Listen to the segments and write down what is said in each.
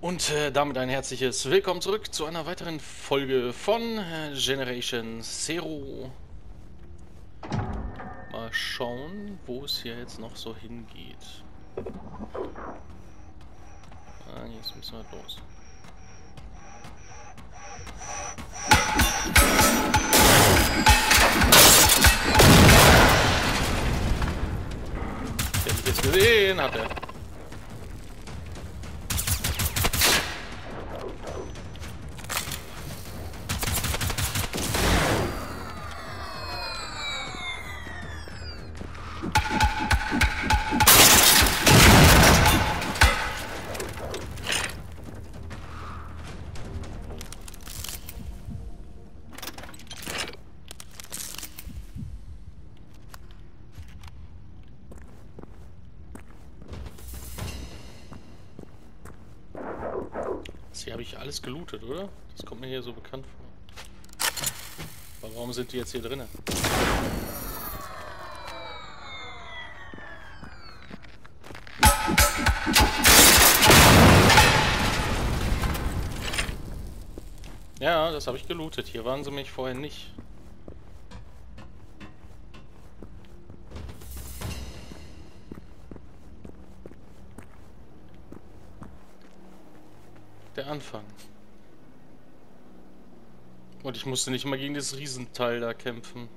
Und äh, damit ein herzliches Willkommen zurück zu einer weiteren Folge von äh, Generation Zero. Mal schauen, wo es hier jetzt noch so hingeht. Ah, jetzt müssen wir los. Der hat mich jetzt gesehen, hat er. Habe ich alles gelootet, oder? Das kommt mir hier so bekannt vor. Aber warum sind die jetzt hier drinnen? Ja, das habe ich gelootet. Hier waren sie mich vorher nicht. Der Anfang. Und ich musste nicht mal gegen das Riesenteil da kämpfen.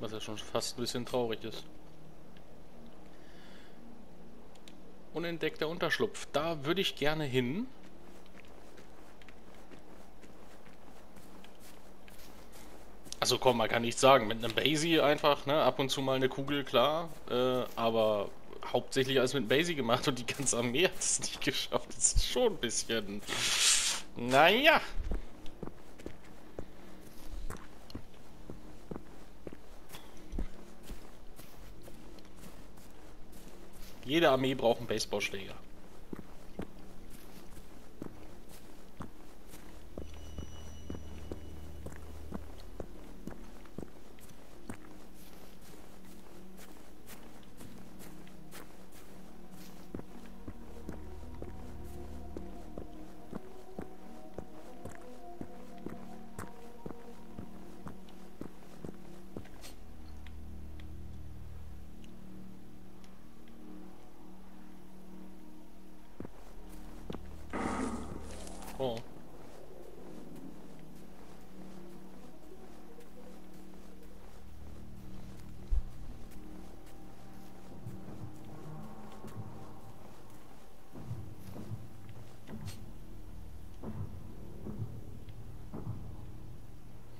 Was ja schon fast ein bisschen traurig ist. Unentdeckter Unterschlupf. Da würde ich gerne hin. Also komm, man kann nichts sagen. Mit einem Basie einfach, ne? Ab und zu mal eine Kugel, klar. Äh, aber hauptsächlich alles mit Basie gemacht und die ganze Armee hat es nicht geschafft. Das ist schon ein bisschen... Naja. Jede Armee braucht einen Baseballschläger.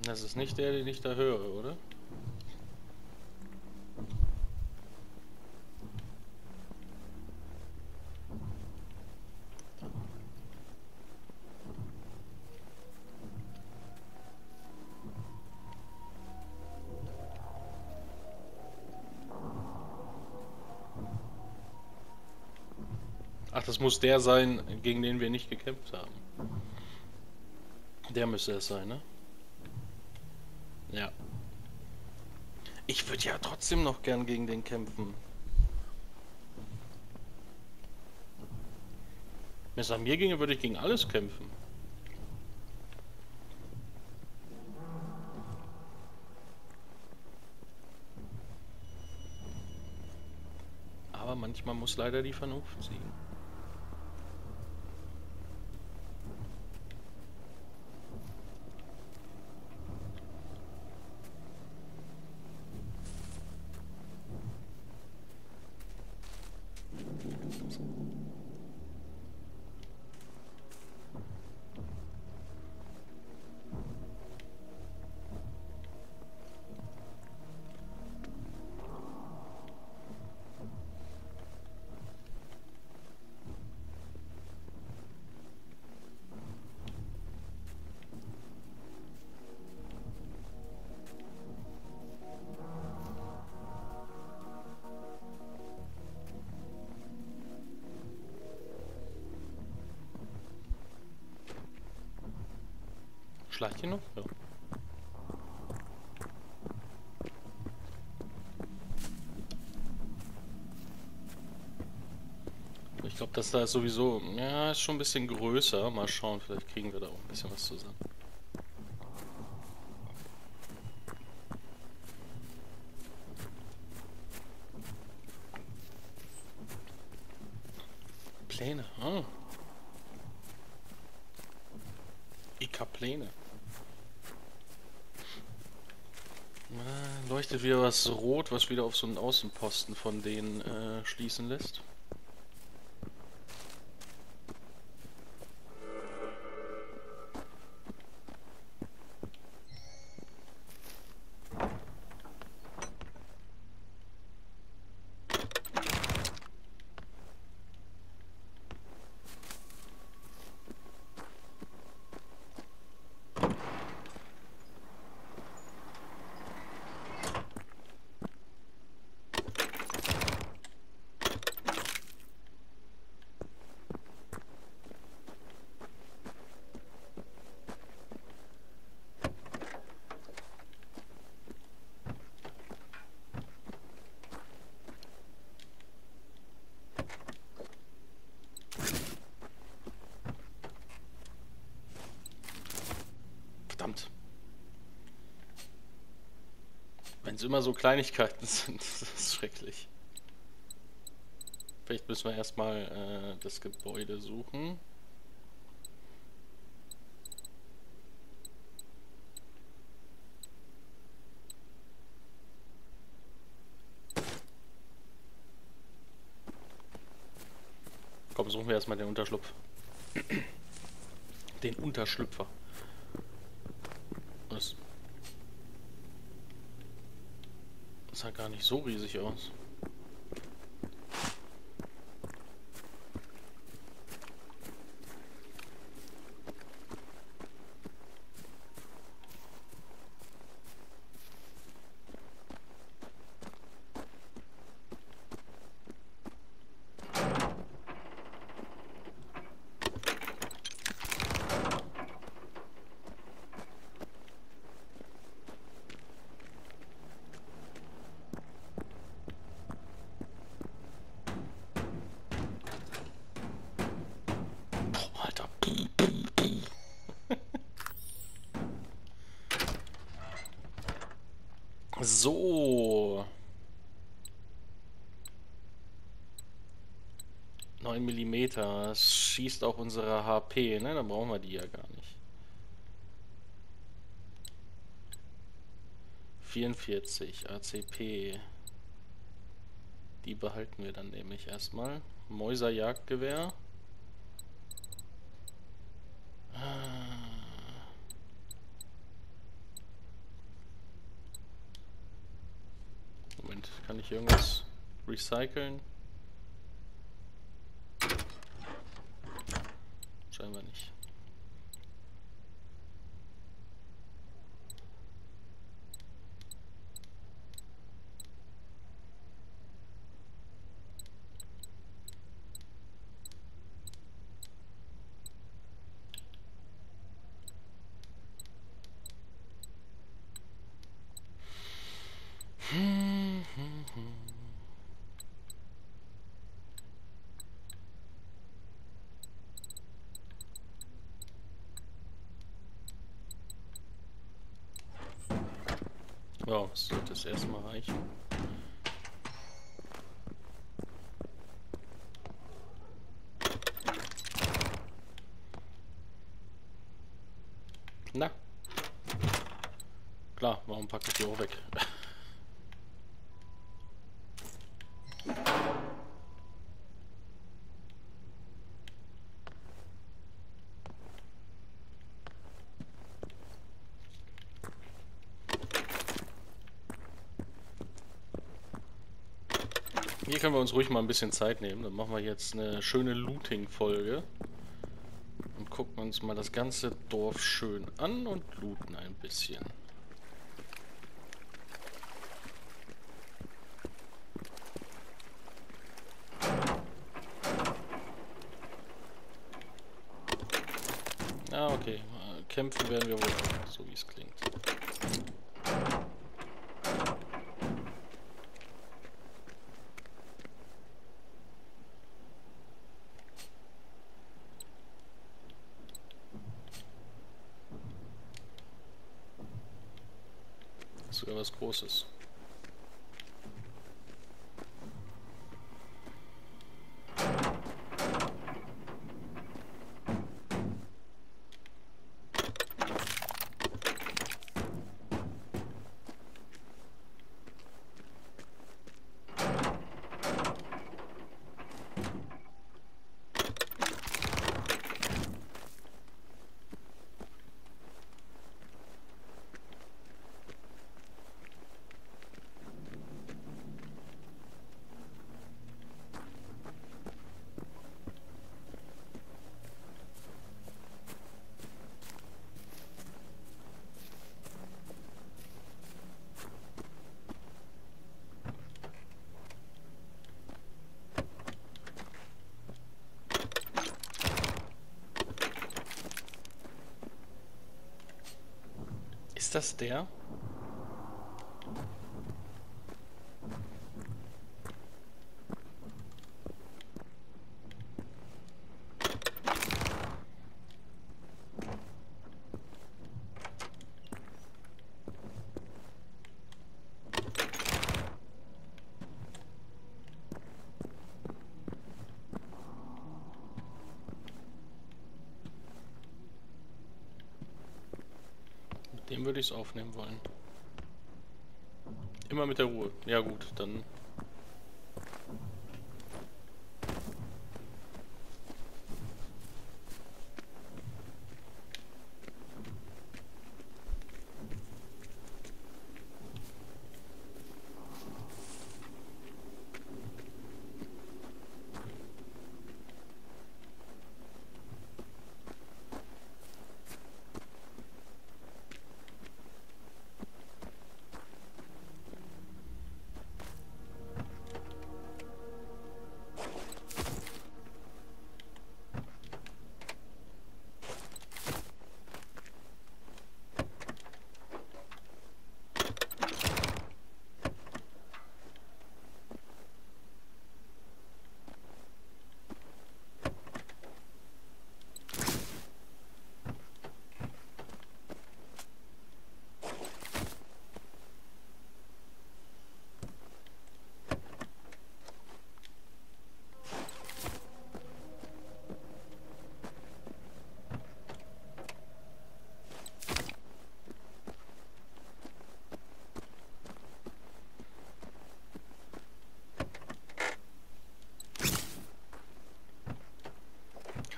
Das ist nicht der, den ich da höre, oder? Ach, das muss der sein, gegen den wir nicht gekämpft haben. Der müsste es sein, ne? Ja. Ich würde ja trotzdem noch gern gegen den kämpfen. Wenn es an mir ginge, würde ich gegen alles kämpfen. Aber manchmal muss leider die Vernunft siegen. times. Hier noch? Ja. Ich glaube, das da ist sowieso, ja, ist schon ein bisschen größer. Mal schauen, vielleicht kriegen wir da auch ein bisschen was zusammen. Pläne, ah. Ika-Pläne. Leuchtet wieder was rot, was wieder auf so einen Außenposten von denen äh, schließen lässt. Verdammt. Wenn es immer so Kleinigkeiten sind, das ist schrecklich. Vielleicht müssen wir erstmal äh, das Gebäude suchen. Komm, suchen wir erstmal den Unterschlupf. Den Unterschlüpfer. Das sah gar nicht so riesig aus. So. 9 mm. Das schießt auch unsere HP, ne? Dann brauchen wir die ja gar nicht. 44 ACP. Die behalten wir dann nämlich erstmal. Mäuser Moment, kann ich irgendwas recyceln? Scheinbar nicht. Ja, das sollte das erstmal reichen. Na. Klar, warum packe ich die auch weg? können wir uns ruhig mal ein bisschen Zeit nehmen. Dann machen wir jetzt eine schöne Looting-Folge. Und gucken uns mal das ganze Dorf schön an und looten ein bisschen. Ah, okay. Kämpfen werden wir wohl, so wie es klingt. courses. Ist das der? Würde ich es aufnehmen wollen. Immer mit der Ruhe. Ja gut, dann...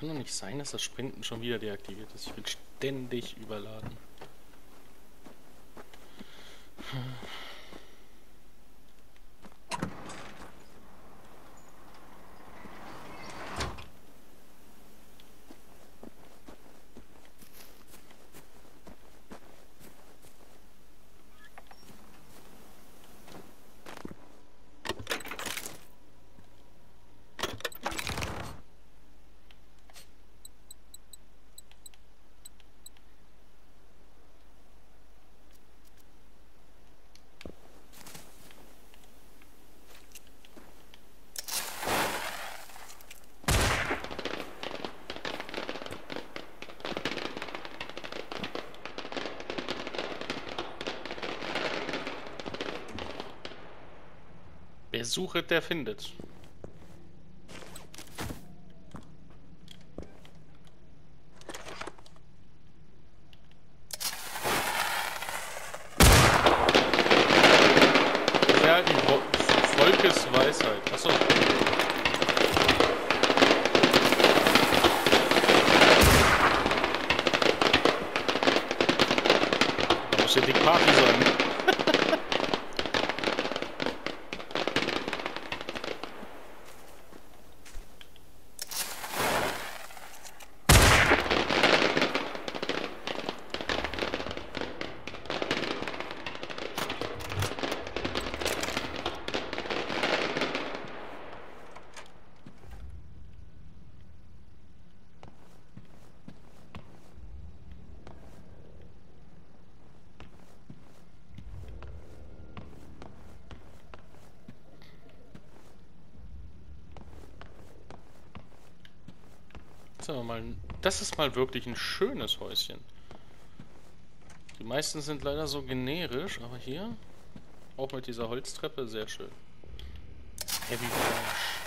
Kann doch nicht sein, dass das Sprinten schon wieder deaktiviert ist. Ich bin ständig überladen. Wer sucht, der findet. Ja, die Vo Volkesweisheit. Achso. Da muss ja Dick Party sein. Das mal, das ist mal wirklich ein schönes Häuschen. Die meisten sind leider so generisch, aber hier, auch mit dieser Holztreppe, sehr schön. Heavy Flash.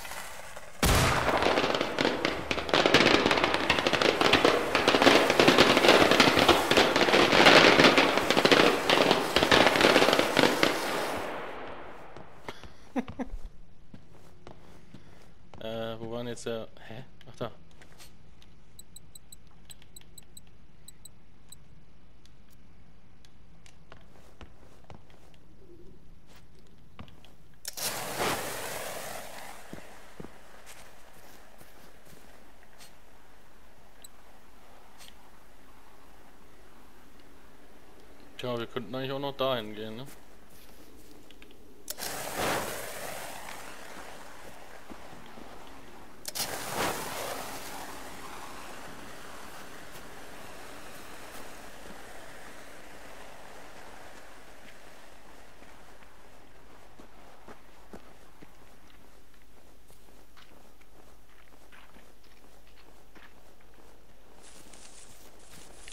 äh, wo waren jetzt der... Hä? Ach da. Tja, wir könnten eigentlich auch noch dahin gehen, ne?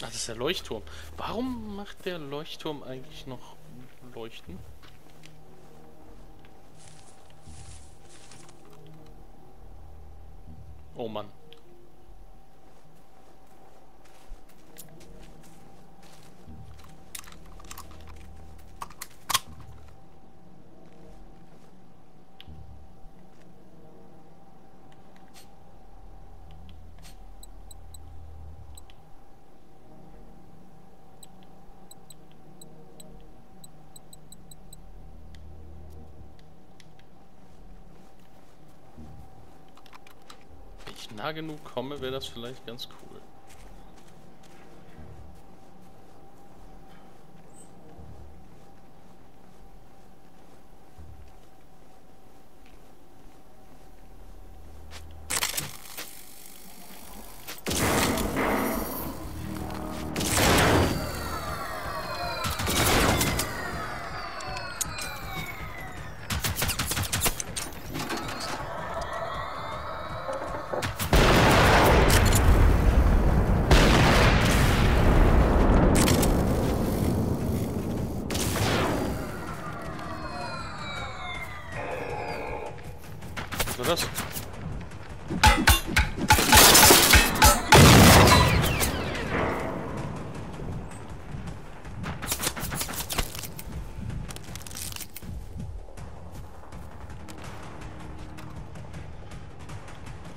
Ach, das ist der Leuchtturm. Warum macht der Leuchtturm eigentlich noch Leuchten? Oh Mann. Wenn ich genug komme, wäre das vielleicht ganz cool.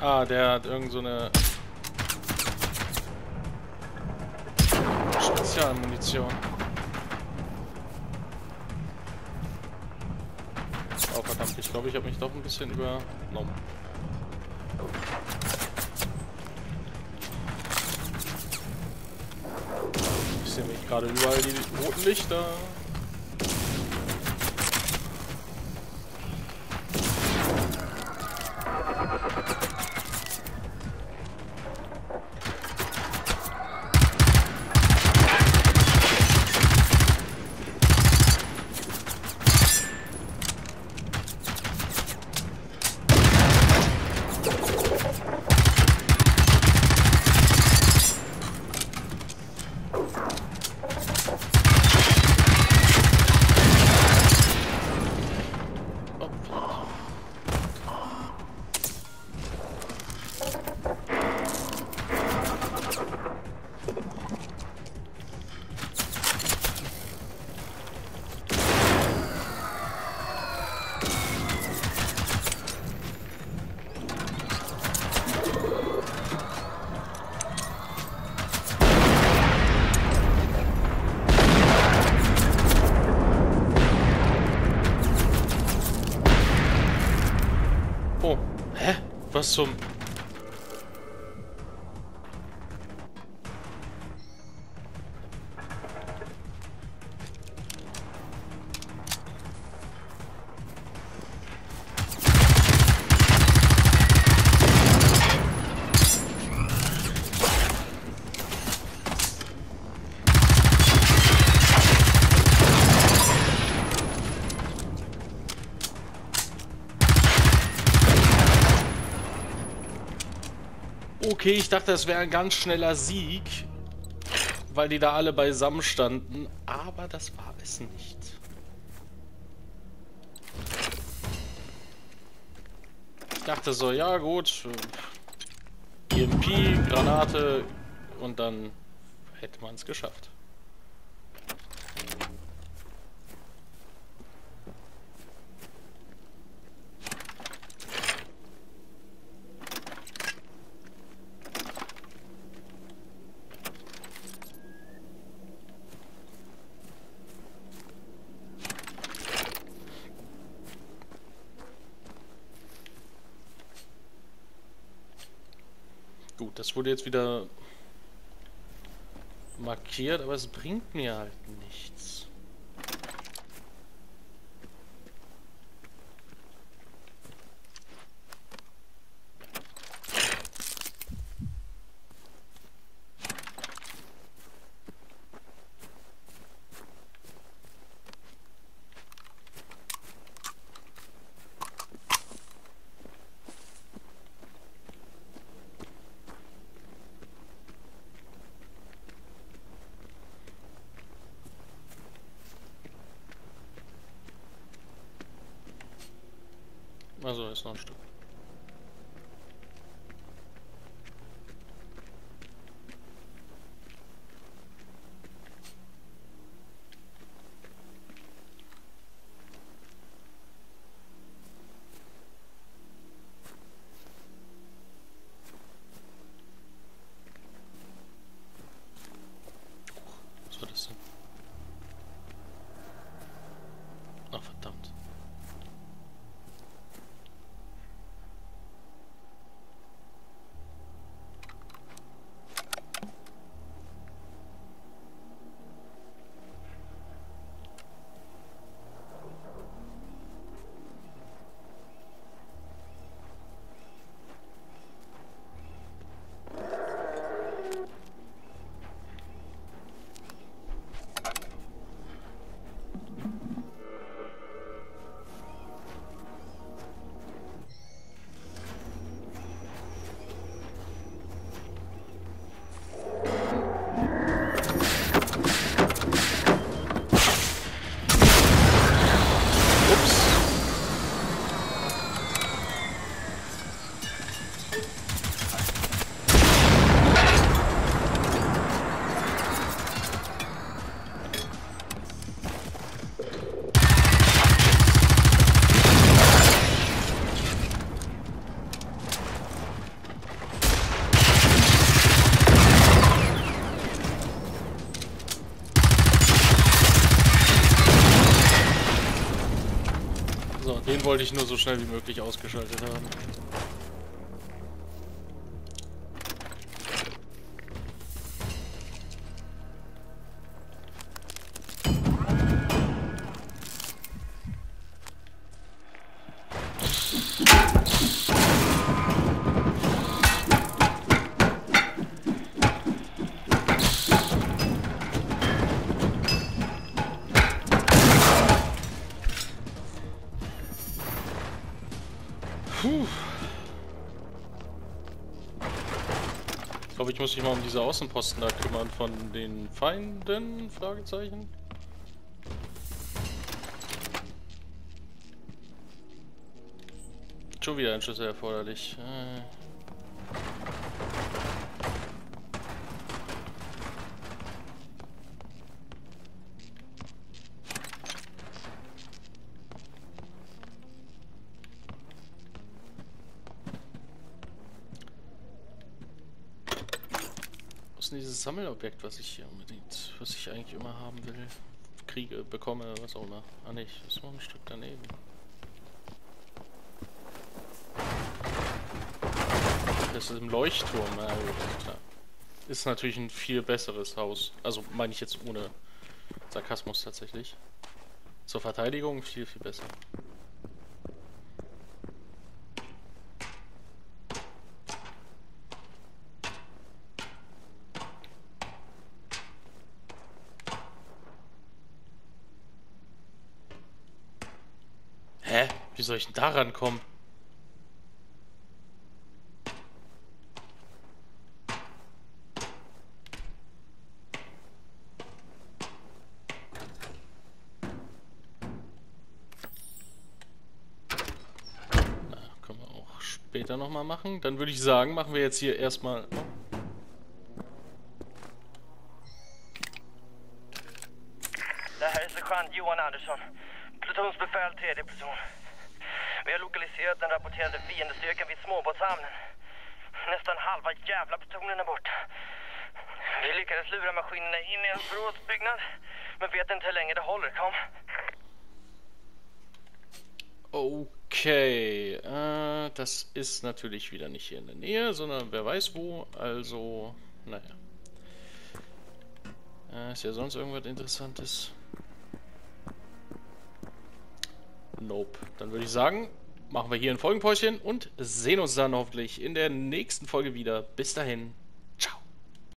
Ah, der hat irgend so eine Spezialmunition. Oh verdammt, ich glaube, ich habe mich doch ein bisschen übernommen. Ich sehe mich gerade überall die roten Lichter. Zum... Okay, ich dachte, das wäre ein ganz schneller Sieg. weil die da alle beisammen standen, aber das war es nicht. Ich dachte so, ja gut, EMP, Granate und dann hätte man es geschafft. Gut, das wurde jetzt wieder markiert, aber es bringt mir halt nichts. Also ist noch ein Stück. Wollte ich nur so schnell wie möglich ausgeschaltet haben. Puh. Ich glaube, ich muss mich mal um diese Außenposten da kümmern von den Feinden? Fragezeichen. Schon wieder ein Schlüssel erforderlich. Äh. Sammelobjekt, was ich hier unbedingt, was ich eigentlich immer haben will? Kriege, bekomme, was auch immer. Ah ich ist noch ein Stück daneben. Das ist im Leuchtturm, na gut, klar. Ist natürlich ein viel besseres Haus. Also meine ich jetzt ohne Sarkasmus tatsächlich. Zur Verteidigung viel, viel besser. Wie soll ich denn da rankommen? Na, können wir auch später nochmal machen. Dann würde ich sagen, machen wir jetzt hier erstmal... Da ist der Grand Anderson. Andersson. Plutonsbefehl, tredje Pluton. Vi har lokaliserat den rapporterade fiendestyrkan vid småbåtshamnen. Nästan halva jävla plutonen är borta. Vi lyckades lura maskinerna in i en förrådsbyggnad, men vet inte hur länge det håller. Kom. Okay, äh, das ist natürlich wieder nicht hier in der Nähe, sondern wer weiß wo. Also, naja. Äh, ist ja sonst irgendwas Interessantes? Nope. Dann würde ich sagen, machen wir hier ein Folgenpäuschen und sehen uns dann hoffentlich in der nächsten Folge wieder. Bis dahin.